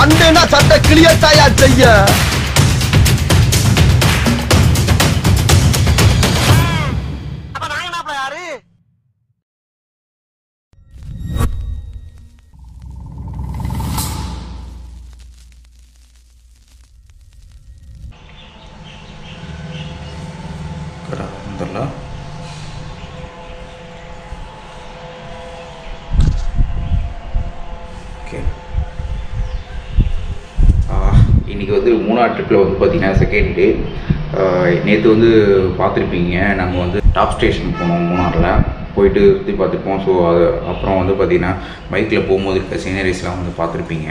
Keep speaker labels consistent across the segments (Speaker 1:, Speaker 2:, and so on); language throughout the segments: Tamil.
Speaker 1: சண்டைனா சண்டை கிளியர் கிளியத்தாயா செய்ய.
Speaker 2: மூணாவது வந்து பார்த்திங்கன்னா செகண்ட் டே நேற்று வந்து பார்த்துருப்பீங்க. நாங்கள் வந்து டாப் ஸ்டேஷன் போனோம் மூணாரில் போயிட்டு சுற்றி பார்த்துருப்போம். ஸோ அது அப்புறம் வந்து பார்த்தீங்கன்னா பைக்கில் போகும்போது இருக்க சீனரிஸ்லாம் வந்து பார்த்துருப்பீங்க.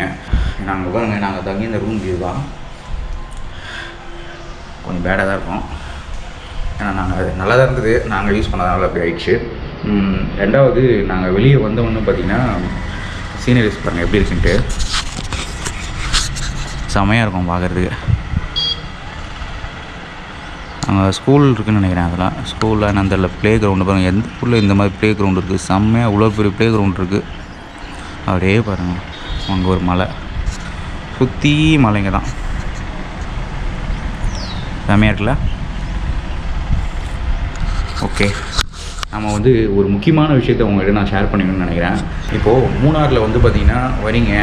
Speaker 2: நாங்கள் பாருங்க நாங்கள் தங்கி இந்த ரூம் வியூ தான். கொஞ்சம் பேடாக தான் இருக்கும். ஏன்னா நாங்கள் நல்லா தான் இருந்தது. நாங்கள் யூஸ் பண்ணதுனால அப்படி ஆயிடுச்சு. ரெண்டாவது நாங்கள் வெளியே வந்தவொன்னு பார்த்தீங்கன்னா சீனரிஸ் பாருங்கள் எப்படி இருக்குன்ட்டு. செமையாக இருக்கும் பார்க்குறதுக்கு. அங்கே ஸ்கூல் இருக்குன்னு நினைக்கிறேன் அதெல்லாம். ஸ்கூலில் அந்த ப்ளே கிரவுண்டு பாருங்கள் எந்த ஊரில் இந்த மாதிரி ப்ளே கிரவுண்ட் இருக்குது செம்மையாக இவ்வளோ பெரிய ப்ளே கிரவுண்ட் இருக்குது அப்படியே பாருங்கள் அங்கே ஒரு மலை. சுற்றி மலைங்க தான். செம்மையாக இருக்குல்ல? ஓகே நம்ம வந்து ஒரு முக்கியமான விஷயத்தை உங்கள்கிட்ட நான் ஷேர் பண்ணிக்கணும்னு நினைக்கிறேன். இப்போது மூணாரில் வந்து பார்த்திங்கன்னா வரீங்க.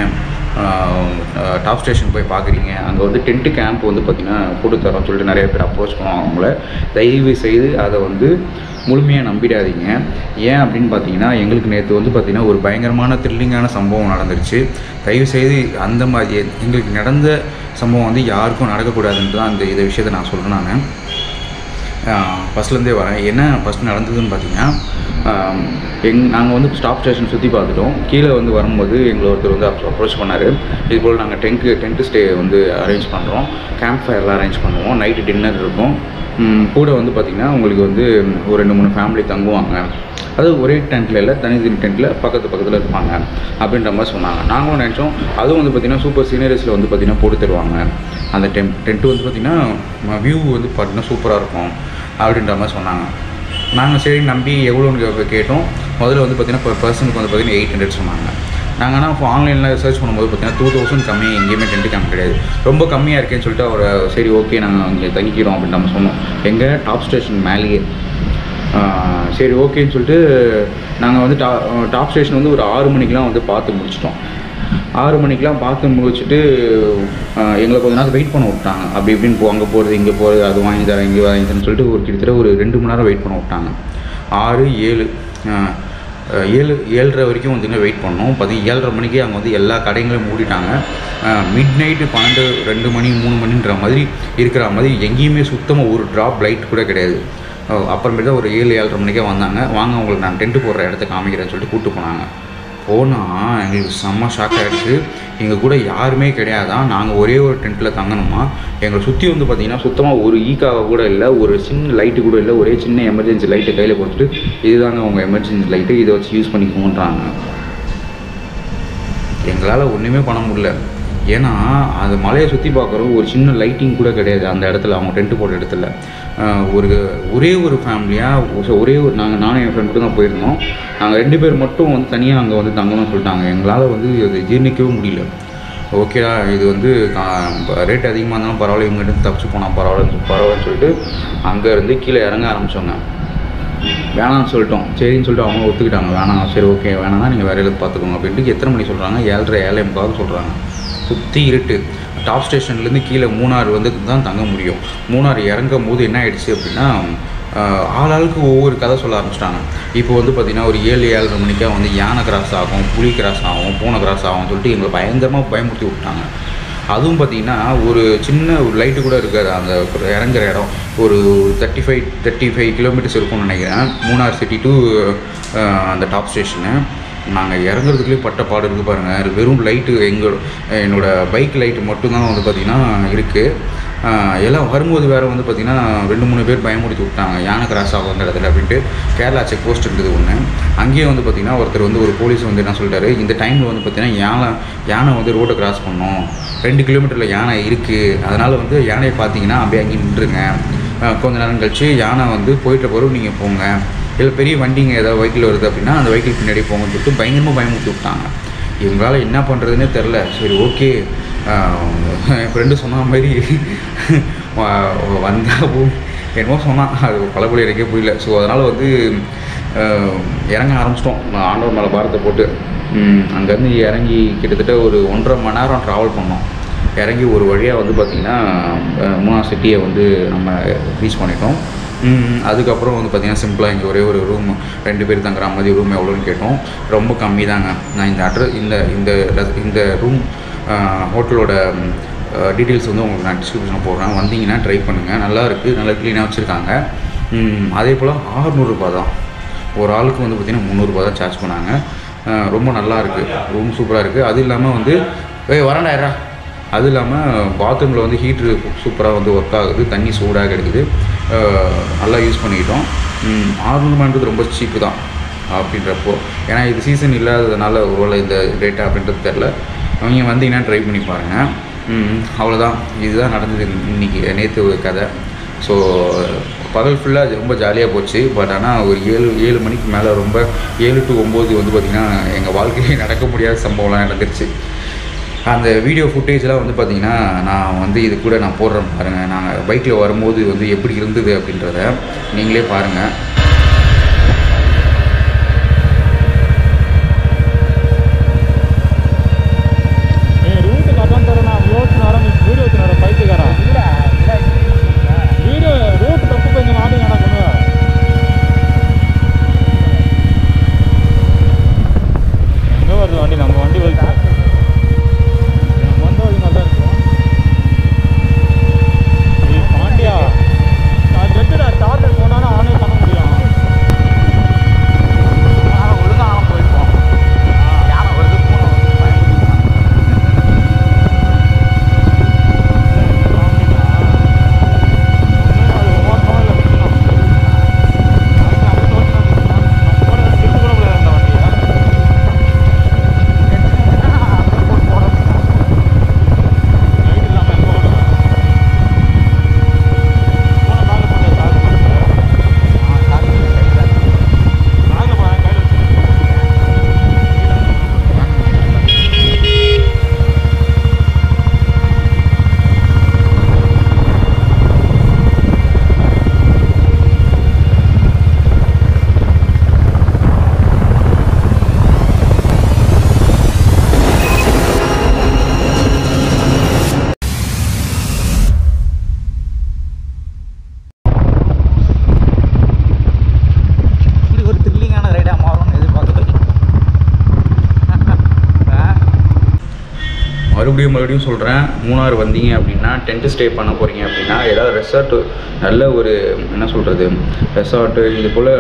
Speaker 2: டாப் ஸ்டேஷன் போய் பார்க்குறீங்க. அங்கே வந்து டென்ட்டு கேம்ப் வந்து பார்த்தீங்கன்னா போட்டு தரோம்னு சொல்லிட்டு நிறைய பேர் அப்ரோச் பண்ணுவாங்க அவங்கள. தயவு செய்து அதை வந்து முழுமையாக நம்பிடாதீங்க. ஏன் அப்படின்னு பார்த்தீங்கன்னா எங்களுக்கு நேற்று வந்து பார்த்திங்கன்னா ஒரு பயங்கரமான த்ரில்லிங்கான சம்பவம் நடந்துருச்சு. தயவு செய்து அந்த மாதிரி எங்களுக்கு நடந்த சம்பவம் வந்து யாருக்கும் நடக்கக்கூடாதுன்னு தான் அந்த இதை விஷயத்தை நான் சொல்கிறேன் நான். ஃபஸ்ட்லேருந்தே வரேன். என்ன ஃபஸ்ட் நடந்ததுன்னு பார்த்தீங்கன்னா எங் நாங்கள் வந்து ஸ்டாப் ஸ்டேஷன் சுற்றி பார்த்துட்டோம். கீழே வந்து வரும்போது எங்களை ஒருத்தர் வந்து அப்ரோச் பண்ணார். இது போல் நாங்கள் டென்க்கு டென்ட்டு ஸ்டே வந்து அரேஞ்ச் பண்ணுறோம் கேம்ப் ஃபயர்லாம் அரேஞ்ச் பண்ணுவோம். நைட்டு டின்னர் இருக்கும். கூட வந்து பார்த்திங்கன்னா உங்களுக்கு வந்து ஒரு ரெண்டு மூணு ஃபேமிலி தங்குவாங்க. அது ஒரே டென்ட்டில் இல்லை தனித்தனி டென்ட்டில் பக்கத்து பக்கத்தில் இருப்பாங்க. அப்படின்ற மாதிரி சொன்னாங்க. நாங்களும் நினச்சோம் அதுவும் வந்து பார்த்திங்கன்னா சூப்பர் சீனரிஸில் வந்து பார்த்திங்கன்னா போட்டு தருவாங்க. அந்த டென் டென்ட்டு வந்து பார்த்திங்கன்னா வியூ வந்து பார்த்திங்கன்னா சூப்பராக இருக்கும். அப்படின்ற மாதிரி சொன்னாங்க. நாங்கள் சரி நம்பி எவ்வளோன்னு கேட்டோம். முதல்ல வந்து பார்த்திங்கன்னா per பர்சனுக்கு வந்து பார்த்திங்கன்னா எயிட் ஹண்ட்ரட் சொன்னாங்க. நாங்கள் ஆனால் இப்போ ஆன்லைனில் சர்ச் பண்ணும்போது பார்த்தீங்கன்னா டூ தௌசண்ட் கம்மி எங்கேயுமே டென்ட்டு கேம்ப் கிடையாது. ரொம்ப கம்மியாக இருக்கேன்னு சொல்லிட்டு அவர் சரி ஓகே நாங்கள் இங்கே தங்கிக்கிறோம் அப்படின்னு நம்ம சொன்னோம். எங்கள் டாப் ஸ்டேஷன் மேலேயே. சரி ஓகேன்னு சொல்லிட்டு நாங்கள் வந்து டா டாப் ஸ்டேஷன் வந்து ஒரு ஆறு மணிக்கெலாம் வந்து பார்த்து முடிச்சிட்டோம். ஆறு மணிக்கெலாம் பார்த்து முடிச்சுட்டு எங்களை கொஞ்ச நேரம் வெயிட் பண்ண விட்டாங்க. அப்படி இப்படின்னு போ அங்கே போகிறது இங்கே போகிறது அது வாங்கி தரேன் இங்கே வாங்கி தரேன்னு சொல்லிட்டு ஒரு கிட்டத்தட்ட ஒரு ரெண்டு மணி நேரம் வெயிட் பண்ண விட்டாங்க. ஆறு ஏழு ஏழு ஏழரை வரைக்கும் வந்து வெயிட் பண்ணோம். பதி ஏழரை மணிக்கு அங்கே வந்து எல்லா கடைங்களும் மூடிட்டாங்க. மிட் நைட்டு பன்னெண்டு ரெண்டு மணி மூணு மணின்ற மாதிரி இருக்கிற மாதிரி எங்கேயுமே சுத்தமாக ஒரு ட்ராப் லைட் கூட கிடையாது. அப்புறமேட்டு தான் ஒரு ஏழு ஏழரை மணிக்கே வந்தாங்க. வாங்க உங்களுக்கு நான் டென்ட்டு போடுற இடத்த காமிக்கிறேன்னு சொல்லிட்டு கூப்பிட்டு போனாங்க. போனால் எங்களுக்கு செம்ம ஷாக் ஆகிடுச்சு எங்கள் கூட யாருமே கிடையாதான் நாங்கள் ஒரே ஒரு டென்ட்டில் தங்கணுமா? எங்களை சுற்றி வந்து பார்த்தீங்கன்னா சுத்தமாக ஒரு ஈக்காவை கூட இல்லை ஒரு சின்ன லைட்டு கூட இல்லை ஒரே சின்ன எமர்ஜென்சி லைட்டை கையில் கொடுத்துட்டு இதுதாங்க உங்கள் எமர்ஜென்சி லைட்டு இதை வச்சு யூஸ் பண்ணிக்கோன்றாங்க எங்களால் ஒன்றுமே பண்ண முடியல. ஏன்னா அந்த மலையை சுற்றி பார்க்குறவங்க ஒரு சின்ன லைட்டிங் கூட கிடையாது அந்த இடத்துல அவங்க டென்ட்டு போட்ட இடத்துல. ஒரு ஒரே ஒரு ஃபேமிலியாக ஒரே ஒரு நாங்கள் நானும் என் ஃப்ரெண்ட் மட்டும் தான் போயிருந்தோம். நாங்கள் ரெண்டு பேர் மட்டும் வந்து தனியாக அங்கே வந்து தங்கணும்னு சொல்லிட்டாங்க. எங்களால் வந்து அது ஜீர்ணிக்கவே முடியல. ஓகேடா இது வந்து ரேட் அதிகமாக இருந்தாலும் பரவாயில்ல இவங்ககிட்ட தப்பிச்சு போனால் பரவாயில்ல பரவாயில்லன்னு சொல்லிட்டு அங்கேருந்து கீழே இறங்க ஆரம்பித்தோங்க வேணாம்னு சொல்லிட்டோம். சரின்னு சொல்லிட்டு அவங்க ஒத்துக்கிட்டாங்க. வேணாம் சரி ஓகே வேணாம்னா நீங்கள் வேறு எதுக்கு பார்த்துக்கோங்க அப்படின்ட்டு எத்தனை மணி சொல்கிறாங்க ஏழரை ஏழை எம்பாவது சொல்கிறாங்க சுற்றி இருட்டு. டாப் ஸ்டேஷன்லேருந்து கீழே மூணார் வந்து தான் தங்க முடியும். மூணார் இறங்கும் போது என்ன ஆயிடுச்சு அப்படின்னா ஆளாளுக்கு ஒவ்வொரு கதை சொல்ல ஆரம்பிச்சிட்டாங்க. இப்போ வந்து பார்த்திங்கன்னா ஒரு ஏழு ஏழரை மணிக்கா வந்து யானை கிராஸ் ஆகும் புலி கிராஸ் ஆகும் பூனை கிராஸ் ஆகும் சொல்லிட்டு எங்களை பயங்கரமாக பயமுறுத்தி விட்டாங்க. அதுவும் பார்த்தீங்கன்னா ஒரு சின்ன ஒரு லைட்டு கூட இருக்காது. அந்த இறங்குற இடம். ஒரு thirty five thirty five kilometres இருக்கும்னு நினைக்கிறேன். மூணார் சிட்டி டு அந்த டாப் ஸ்டேஷனு நாங்கள் இறங்குறதுக்குள்ளே பட்ட பாடு இருக்குது பாருங்கள் வெறும் லைட்டு எங்கள் என்னோட பைக் லைட்டு மட்டும்தான் வந்து பார்த்திங்கன்னா இருக்குது எல்லாம் வரும்போது வேறு வந்து பார்த்திங்கன்னா ரெண்டு மூணு பேர் பயமுறுத்தி விட்டாங்க. யானை கிராஸ் ஆகும் அந்த இடத்துல அப்படின்ட்டு. கேரளா செக் போஸ்ட் இருக்குது ஒன்று அங்கேயே வந்து பார்த்திங்கன்னா ஒருத்தர் வந்து ஒரு போலீஸ் வந்து என்ன சொல்லிட்டாரு இந்த டைமில் வந்து பார்த்திங்கன்னா யானை யானை வந்து ரோட்டை கிராஸ் பண்ணோம். ரெண்டு கிலோமீட்டரில் யானை இருக்குது அதனால் வந்து யானையை பார்த்தீங்கன்னா அப்படியே அங்கேயே நின்றுங்க கொஞ்சம் கொஞ்ச நேரம் கழிச்சு யானை வந்து போயிட்டு போகிறோம் நீங்கள் போங்க. இல்லை பெரிய வண்டிங்க ஏதாவது வெஹிக்கிள் வருது அப்படின்னா அந்த வெஹிக்கிள் பின்னாடி போங்கன்னு சொல்லிட்டு பயங்கரமாக பயமுறுத்தி விட்டாங்க. இவங்களால் என்ன பண்ணுறதுன்னே தெரில சரி ஓகே என் ஃப்ரெண்டு சொன்ன மாதிரி வந்தால் போ. என்னமோ சொன்னான். அது பழமொழி எனக்கே புரியல. ஸோ அதனால் வந்து இறங்க ஆரம்பிச்சிட்டோம். ஆண்டவர் மேலே பாரத்தை போட்டு அங்கேருந்து இறங்கி கிட்டத்தட்ட ஒரு ஒன்றரை மணி நேரம் ட்ராவல் பண்ணோம். இறங்கி ஒரு வழியாக வந்து பார்த்திங்கன்னா மூணா சிட்டியை வந்து நம்ம ரீச் பண்ணிட்டோம். அதுக்கப்புறம் வந்து பார்த்திங்கன்னா சிம்பிளாக இங்கே ஒரே ஒரு ரூம் ரெண்டு பேர் தங்குற மாதிரி ரூம் எவ்வளோன்னு கேட்டோம். ரொம்ப கம்மி தாங்க. நான் இந்த அட்ரஸ் இந்த இந்த இந்த ரூம் ஹோட்டலோட டீட்டெயில்ஸ் வந்து உங்களுக்கு நான் டிஸ்கிரிப்ஷனில் போடுறேன். வந்தீங்கன்னா ட்ரை பண்ணுங்கள் நல்லா இருக்குது நல்லா க்ளீனாக வச்சுருக்காங்க. அதே போல் ஆறுநூறுபா தான். ஒரு ஆளுக்கு வந்து பார்த்திங்கன்னா முந்நூறுரூபா தான் சார்ஜ் பண்ணாங்க. ரொம்ப நல்லா இருக்குது ரூம் சூப்பராக இருக்குது அது இல்லாமல் வந்து ஏய் வரண்டாயிரா அது இல்லாமல் பாத்ரூமில் வந்து ஹீட்ரு சூப்பராக வந்து ஒர்க் ஆகுது. தண்ணி சூடாக கிடைக்குது. நல்லா யூஸ் பண்ணிக்கிட்டோம். ஆறுநூறுபான்றது ரொம்ப சீப்பு தான் அப்படின்றப்போ. ஏன்னா இது சீசன் இல்லாததுனால ஒருவேளை இந்த ரேட்டா அப்படின்றது தெரில அவங்க வந்தீங்கன்னா ட்ரை பண்ணி பாருங்கள் அவ்வளோதான் இதுதான் நடந்தது இன்னைக்கு நேற்று ஒரு கதை. ஸோ பகல் ஃபுல்லாக அது ரொம்ப ஜாலியாக போச்சு. பட் ஆனால் ஒரு ஏழு ஏழு மணிக்கு மேலே ரொம்ப ஏழு டு ஒம்பது வந்து பார்த்திங்கன்னா எங்கள் வாழ்க்கையே நடக்க முடியாத சம்பவம்லாம் நடந்துருச்சு. அந்த வீடியோ ஃபுட்டேஜ்லாம் வந்து பார்த்திங்கன்னா நான் வந்து இது கூட நான் போடுறேன் பாருங்கள் நாங்கள் பைக்கில் வரும்போது வந்து எப்படி இருந்தது அப்படின்றத நீங்களே பாருங்கள் மறுபடியும் மறுபடியும் சொல்கிறேன் மூணார் வந்தீங்க அப்படின்னா டென்ட் ஸ்டே பண்ண போகிறீங்க அப்படின்னா ஏதாவது ரெசார்ட்டு நல்ல ஒரு என்ன சொல்கிறது ரெசார்ட்டு இது போல்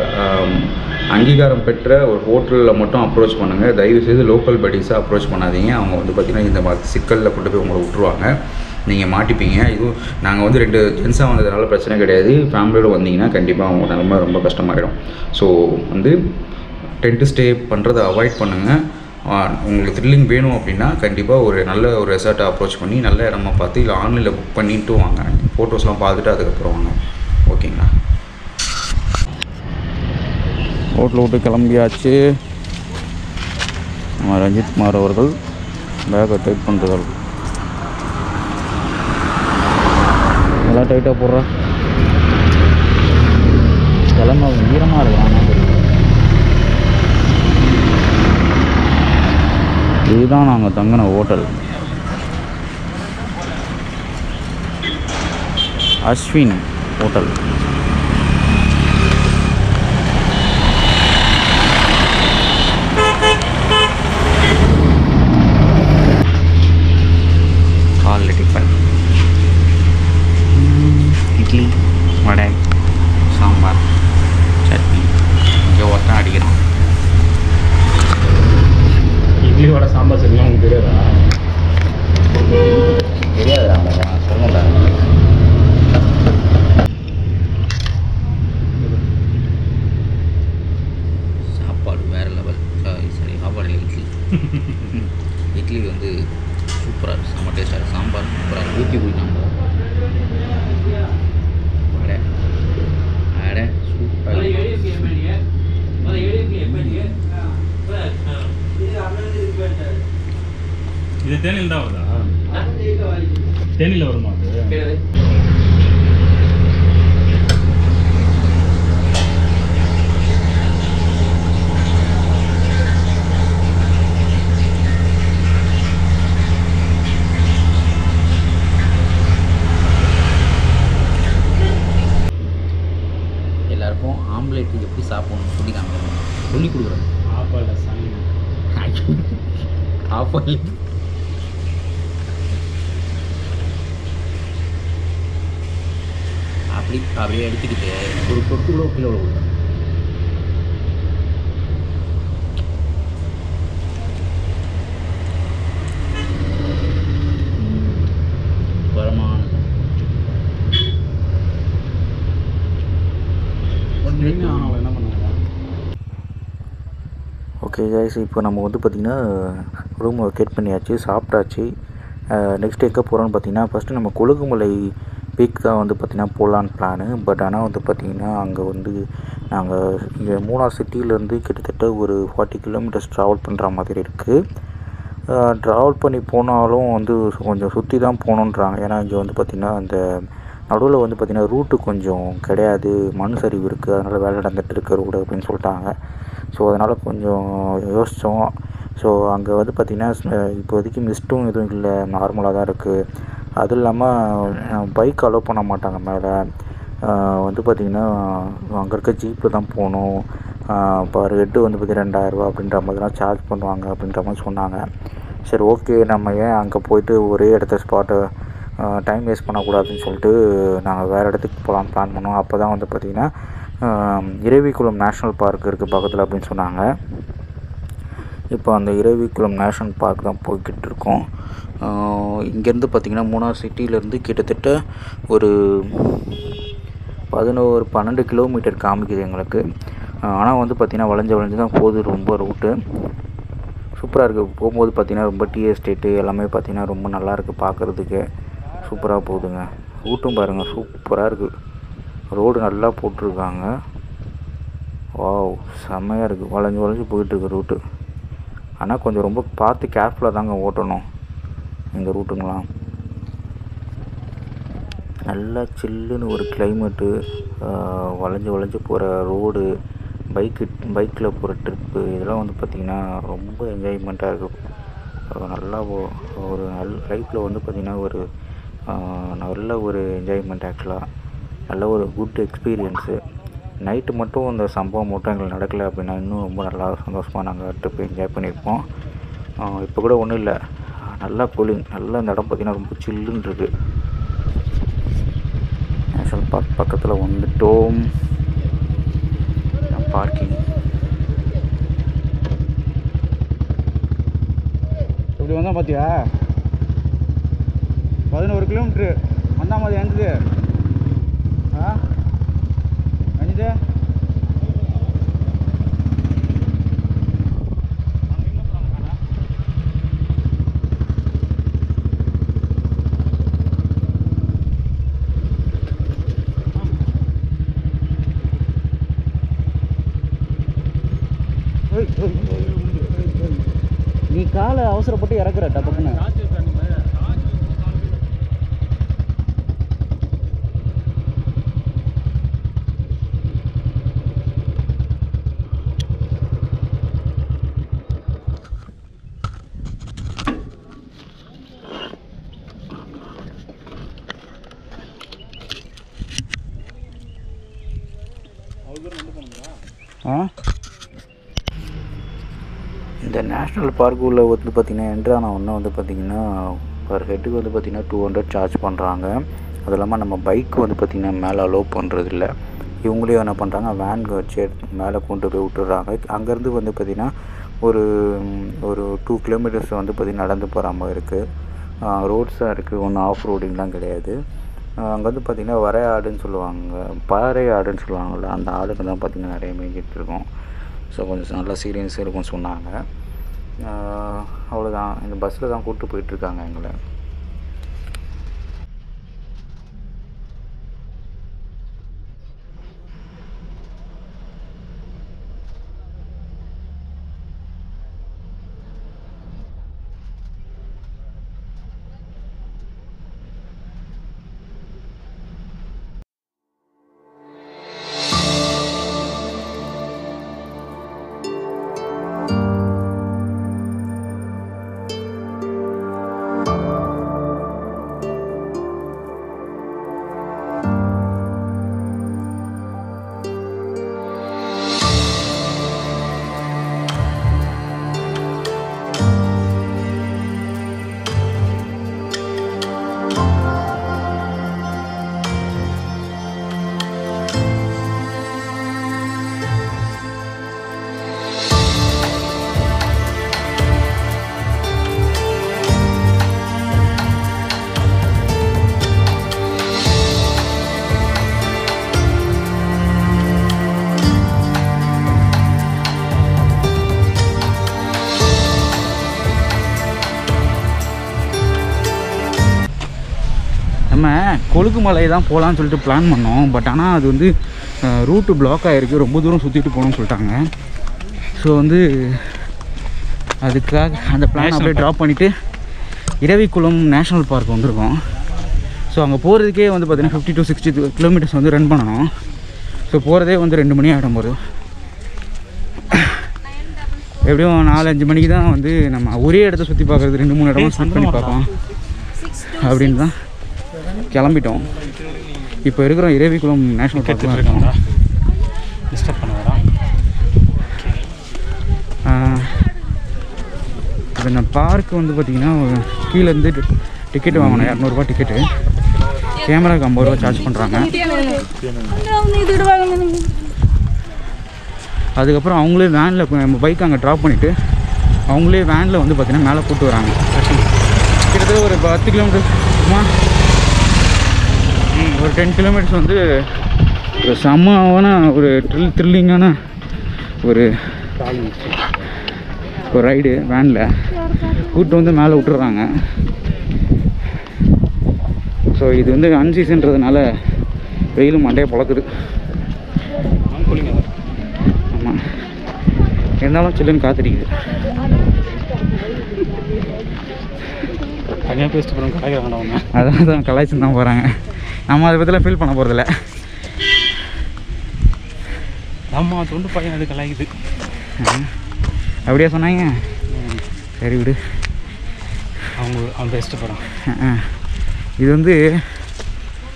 Speaker 2: அங்கீகாரம் பெற்ற ஒரு ஹோட்டலில் மட்டும் அப்ரோச் பண்ணுங்கள் தயவுசெய்து லோக்கல் படிஸை அப்ரோச் பண்ணாதீங்க. அவங்க வந்து பார்த்திங்கன்னா இந்த மாதிரி சிக்கலில் கொண்டு போய் உங்களை விட்டுருவாங்க. நீங்கள் மாட்டிப்பீங்க. இதுவும் நாங்கள் வந்து ரெண்டு ஜென்ஸாக வந்ததுனால பிரச்சனை கிடையாது. ஃபேமிலியோடு வந்தீங்கன்னா கண்டிப்பாக அவங்க நிலமை ரொம்ப கஷ்டமாயிடும். ஸோ வந்து டென்ட்டு ஸ்டே பண்ணுறதை அவாய்ட் பண்ணுங்கள் உங்களுக்கு த்ரில்லிங் வேணும் அப்படின்னா கண்டிப்பாக ஒரு நல்ல ஒரு ரெசார்ட்டை அப்ரோச் பண்ணி நல்ல இடமா பார்த்து இல்லை ஆன்லைனில் புக் பண்ணிட்டு வாங்க. ஃபோட்டோஸ்லாம் பார்த்துட்டு அதுக்கப்புறம் வாங்க. ஓகேங்களா ஹோட்டல் விட்டு கிளம்பியாச்சு. நம்ம ரஞ்சித் குமார் அவர்கள் பேக்கை டைட் பண்ணுறதால் நல்லா டைட்டாக போடுறா. கிளம்ப ஈரமாக இருக்கலாம் இதுதான் நாங்கள் தங்கின ஹோட்டல். அஸ்வின் ஹோட்டல் காலைல டிஃபன் இட்லி வடை சாம்பார் சட்னி இங்கே ஒருத்தன் அடிக்கிறான்
Speaker 3: இட்லி வடை சாம்பார் சட்னிலாம் உங்களுக்கு தெரியாதா
Speaker 2: தெரியாது சொல்லுங்க சாப்பாடு வேறு லெவல் சாரி சாரி சாப்பாடு இல்லை இட்லி இட்லி வந்து சூப்பராக இருக்குது செம்ம டேஸ்ட்டாக இருக்குது சாம்பார் சூப்பராக இருக்குது ஊற்றி குடிக்கலாம் வடை வடை சூப்பராக
Speaker 3: இது தேனியில் தான் வருதா தேனியில் வருமா அது?
Speaker 4: எல்லாருக்கும் ஆம்லேட் எப்படி சாப்பிடணும்னு சொல்லி காமிக்கணும் சொல்லி கொடுக்குறேன்.
Speaker 3: ஆப்பால் சனி
Speaker 4: ஆஃப் ஆயில் அப்படி அப்படியே எடுத்துக்கிட்டு ஒரு தொட்டு கூட கீழே
Speaker 3: பண்ணுவாங்க
Speaker 2: ஓகே கைஸ் இப்போ நம்ம வந்து பார்த்திங்கன்னா ரூம் வெக்கேட் பண்ணியாச்சு சாப்பிட்டாச்சு. நெக்ஸ்ட் எங்கே போகிறோம்னு பார்த்தீங்கன்னா ஃபஸ்ட்டு நம்ம கொழுகுமலை பீக் தான் வந்து பார்த்திங்கன்னா போகலான்னு பிளானு பட் ஆனால் வந்து பார்த்திங்கன்னா அங்கே வந்து நாங்கள் இங்கே மூணா சிட்டியிலேருந்து கிட்டத்தட்ட ஒரு ஃபார்ட்டி கிலோமீட்டர்ஸ் ட்ராவல் பண்ணுற மாதிரி இருக்குது ட்ராவல் பண்ணி போனாலும் வந்து கொஞ்சம் சுற்றி தான் போகணுன்றாங்க. ஏன்னா இங்கே வந்து பார்த்திங்கன்னா அந்த நடுவில் வந்து பார்த்திங்கன்னா ரூட்டு கொஞ்சம் கிடையாது. மண் சரிவு இருக்குது அதனால் வேலை நடந்துகிட்டு இருக்க ரோடு அப்படின்னு சொல்லிட்டாங்க. ஸோ அதனால் கொஞ்சம் யோசித்தோம் ஸோ அங்கே வந்து பார்த்திங்கன்னா இப்போதைக்கு மிஸ்ட்டும் எதுவும் இல்லை. நார்மலாக தான் இருக்குது அதுவும் இல்லாமல் பைக் அலோவ் பண்ண மாட்டாங்க மேலே. வந்து பார்த்திங்கன்னா அங்கே இருக்க ஜீப்பில் தான் போகணும். பர் ஹெட்டு வந்து பார்த்திங்கன்னா ரெண்டாயிரரூபா அப்படின்ற மாதிரிலாம் சார்ஜ் பண்ணுவாங்க அப்படின்ற மாதிரி சொன்னாங்க. சரி ஓகே நம்ம ஏன் அங்கே போயிட்டு ஒரே இடத்த ஸ்பாட்டு டைம் வேஸ்ட் பண்ணக்கூடாதுன்னு சொல்லிட்டு நாங்கள் வேறு இடத்துக்கு போகலாம் பிளான் பண்ணோம். அப்போ தான் வந்து பார்த்திங்கன்னா இரவிக்குளம் நேஷ்னல் பார்க் இருக்குது பக்கத்தில் அப்படின்னு சொன்னாங்க. இப்போ அந்த இரவிக்குளம் நேஷ்னல் பார்க் தான் போய்கிட்டு இருக்கோம். இங்கேருந்து பார்த்திங்கன்னா மூணார் சிட்டியிலேருந்து கிட்டத்தட்ட ஒரு பதினோரு பன்னெண்டு கிலோமீட்டர் காமிக்குது எங்களுக்கு. ஆனால் வந்து பார்த்திங்கன்னா வளைஞ்சு வளைஞ்சு தான் போகுது ரொம்ப ரூட்டு. சூப்பராக இருக்குது போகும்போது பார்த்திங்கன்னா ரொம்ப டீ எஸ்டேட்டு எல்லாமே பார்த்திங்கன்னா ரொம்ப நல்லா இருக்குது பார்க்குறதுக்கு. சூப்பராக போகுதுங்க. ரூட்டும் பாருங்கள் சூப்பராக இருக்குது ரோடு நல்லா போட்டிருக்காங்க. வாவ் செம்மையாக இருக்குது வளைஞ்சு வளைஞ்சு போயிட்டுருக்கு ரூட்டு. ஆனால் கொஞ்சம் ரொம்ப பார்த்து கேர்ஃபுல்லாக தாங்க ஓட்டணும். இந்த ரூட்டுங்களாம் நல்லா சில்லுன்னு ஒரு கிளைமேட்டு வளைஞ்சு வளைஞ்சு போகிற ரோடு பைக்கு பைக்கில் போகிற ட்ரிப்பு இதெல்லாம் வந்து பார்த்திங்கன்னா ரொம்ப என்ஜாய்மெண்ட்டாக இருக்கும். நல்லா ஒரு நல் லைஃப்பில் வந்து பார்த்திங்கன்னா ஒரு நல்ல ஒரு என்ஜாய்மெண்ட் ஆக்சுவலாக நல்ல ஒரு குட் எக்ஸ்பீரியன்ஸு நைட்டு மட்டும் இந்த சம்பவம் மட்டும் எங்களுக்கு நடக்கலை அப்படின்னா இன்னும் ரொம்ப நல்லா சந்தோஷமாக நாங்கள் ட்ரிப் என்ஜாய் பண்ணியிருப்போம். இப்போ கூட ஒன்றும் இல்லை. நல்லா கூலிங் நல்லா இந்த இடம் பார்த்திங்கன்னா ரொம்ப சில்லுன்னு இருக்குது நேஷனல் பார்க் பக்கத்தில் வந்துட்டோம். பார்க்கிங்
Speaker 3: இப்படி வந்தால் பார்த்தியா பதினோரு கிலோமீட்ரு வந்தால் மாதிரி எந்தது ஆ? அஞ்சுது?
Speaker 2: அவசரப்பட்டு இறக்குற டப்புன்னு
Speaker 3: ஆ
Speaker 2: இந்த நேஷ்னல் பார்க்குள்ள வந்து பார்த்திங்கன்னா என்ட்ரான ஒன்று வந்து பார்த்திங்கன்னா பர் ஹெட்டுக்கு வந்து பார்த்திங்கன்னா டூ ஹண்ட்ரட் சார்ஜ் பண்ணுறாங்க அது இல்லாமல் நம்ம பைக் வந்து பார்த்திங்கன்னா மேலே அலோவ் பண்ணுறது இல்லை இவங்களே என்ன பண்ணுறாங்க வேன் வச்சு எடுத்து மேலே கொண்டு போய் விட்டுறாங்க அங்கேருந்து வந்து பார்த்திங்கன்னா ஒரு ஒரு டூ கிலோமீட்டர்ஸ் வந்து பார்த்திங்கன்னா நடந்து போகிற மாதிரி இருக்குது ரோட்ஸாக இருக்குது ஒன்றும் ஆஃப் ரோடிங்லாம் கிடையாது. அங்கே வந்து பார்த்திங்கன்னா வரைய ஆடுன்னு சொல்லுவாங்க. பாறை ஆடுன்னு சொல்லுவாங்கள்ல அந்த ஆடுங்க தான் பார்த்திங்கன்னா நிறைய மேய்ஞ்சிட்டு இருக்கும். ஸோ கொஞ்சம் நல்லா சீரியன்ஸாக இருக்கும்னு சொன்னாங்க. அவ்வளோதான் இந்த பஸ்ஸில் தான் கூப்பிட்டு போயிட்டுருக்காங்க எங்களை. நம்ம கொழுக்குமலை தான் போகலான்னு சொல்லிட்டு பிளான் பண்ணோம். பட் ஆனால் அது வந்து ரூட்டு பிளாக் ஆகிருக்கு ரொம்ப தூரம் சுற்றிட்டு போகணும்னு சொல்லிட்டாங்க. ஸோ வந்து அதுக்காக அந்த பிளான் அப்படியே ட்ராப் பண்ணிவிட்டு இரவிக்குளம் நேஷ்னல் பார்க் வந்திருக்கோம். ஸோ அங்கே போகிறதுக்கே வந்து பார்த்தீங்கன்னா ஃபிஃப்டி டு சிக்ஸ்டி கிலோமீட்டர்ஸ் வந்து ரன் பண்ணணும். ஸோ போகிறதே வந்து ரெண்டு மணி ஆகிடும் போது. எப்படியும் நாலு அஞ்சு மணிக்கு தான் வந்து நம்ம ஒரே இடத்த சுற்றி பார்க்குறது ரெண்டு மூணு இடமா ஸ்பெண்ட் பண்ணி பார்க்கலாம் அப்படின்னு தான் கிளம்பிட்டோம். இப்போ இருக்கிறோம் இரவிக்குளம் நேஷ்னல் பார்க் தான் இருக்கோம்
Speaker 3: டிஸ்டர்ப் பண்ண
Speaker 2: இந்த பார்க் வந்து பார்த்தீங்கன்னா கீழேருந்து டிக்கெட் வாங்கணும் இரநூறுபா டிக்கெட்டு கேமராக்கு ஐம்பது ரூபா சார்ஜ் பண்ணுறாங்க அதுக்கப்புறம் அவங்களே வேனில் நம்ம பைக் அங்கே ட்ராப் பண்ணிவிட்டு அவங்களே வேனில் வந்து பார்த்தீங்கன்னா மேலே கூப்பிட்டு வராங்க. கிட்டத்தட்ட ஒரு பத்து கிலோமீட்டர் ஒரு டென் கிலோமீட்டர்ஸ் வந்து ஒரு செம்மவான ஒரு த்ரில் த்ரில்லிங்கான ஒரு ஒரு ரைடு வேனில் கூப்பிட்டு வந்து மேலே விட்டுறாங்க. ஸோ இது வந்து அன்சீசன்றதுனால வெயிலும் மண்டையை பழக்குது. ஆமாம் இருந்தாலும் சில்லுன்னு காத்திருக்குது
Speaker 3: தனியாக பேசிட்டு போகிறோம் கலாய்க்கிறாங்கடா அவங்க
Speaker 2: அதான் தான் கலாய்ச்சி தான் போகிறாங்க நம்ம அதை பற்றிலாம் ஃபீல் பண்ண போகிறதில்ல
Speaker 3: ஆமா தொண்டு பையன் அது கலாய்க்குது.
Speaker 2: அப்படியே சொன்னாங்க? சரி விடு.
Speaker 3: அவங்க போகிறான்
Speaker 2: அஹ். இது வந்து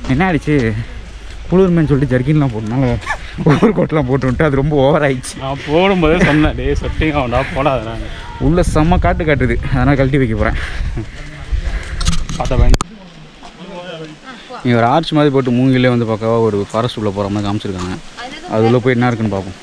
Speaker 2: என்ன ஆயிடுச்சு? குளிர்மேன்னு சொல்லிட்டு ஜர்க்கின்லாம் போட்டனால ஓவர் கோட்லாம் போட்டு விட்டு அது ரொம்ப ஓவர் ஆயிடுச்சு.
Speaker 3: நான் போடும்போதே சொன்னேன் டே சொட்டிங் அவன்டா போடாத நான்.
Speaker 2: உள்ள செம்ம காட்டு காட்டுது. அதனால் கழட்டி வைக்க போகிறேன்
Speaker 3: பார்த்தா பயந்து
Speaker 2: இங்கே ஒரு ஆர்ச் மாதிரி போட்டு மூங்கிலே வந்து பார்க்கவா ஒரு ஃபாரஸ்ட் உள்ளே போகிற மாதிரி காமிச்சிருக்காங்க. அது உள்ளே போய் என்ன இருக்குன்னு பார்ப்போம்.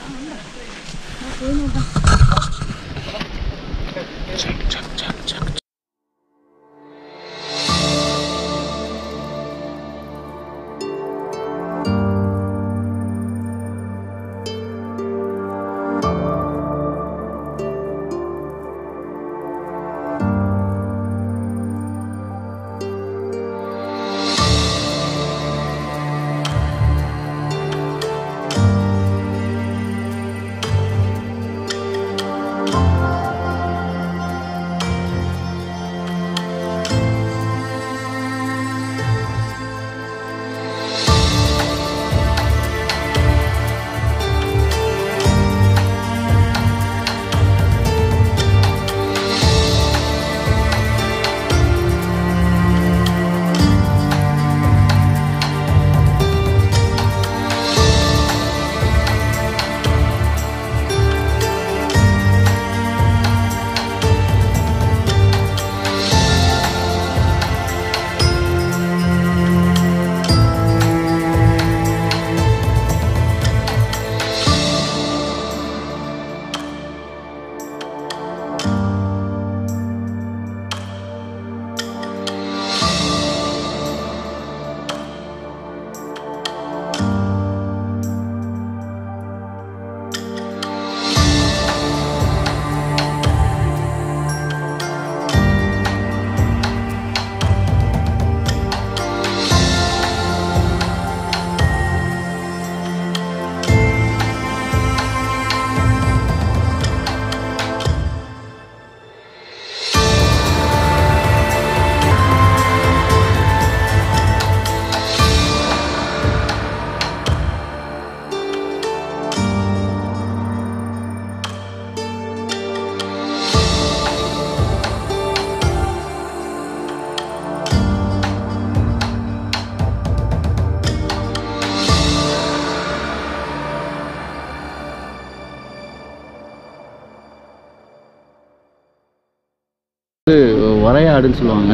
Speaker 2: ஆடுன்னு சொல்லுவாங்க.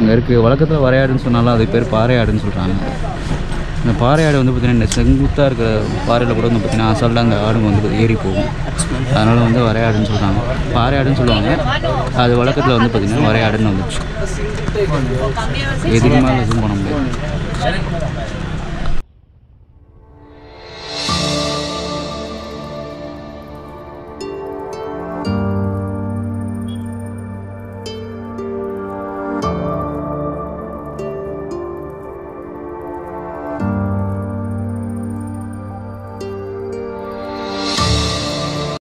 Speaker 2: இங்கே இருக்குது வழக்கத்தில் வரையாடுன்னு சொன்னாலும் அது பேர் பாறையாடுன்னு சொல்கிறாங்க இந்த பாறை ஆடு வந்து பார்த்திங்கன்னா இந்த செங்குத்தாக இருக்கிற பாறையில் கூட வந்து பார்த்திங்கன்னா அசால்ட்டாக அந்த ஆடுங்க வந்து ஏறி போகும். அதனால் வந்து வரையாடுன்னு சொல்கிறாங்க பாறையாடுன்னு சொல்லுவாங்க. அது வழக்கத்தில் வந்து பார்த்திங்கன்னா வரையாடுன்னு வந்துச்சு. எதுக்கு மேலே எதுவும் பண்ண முடியாது.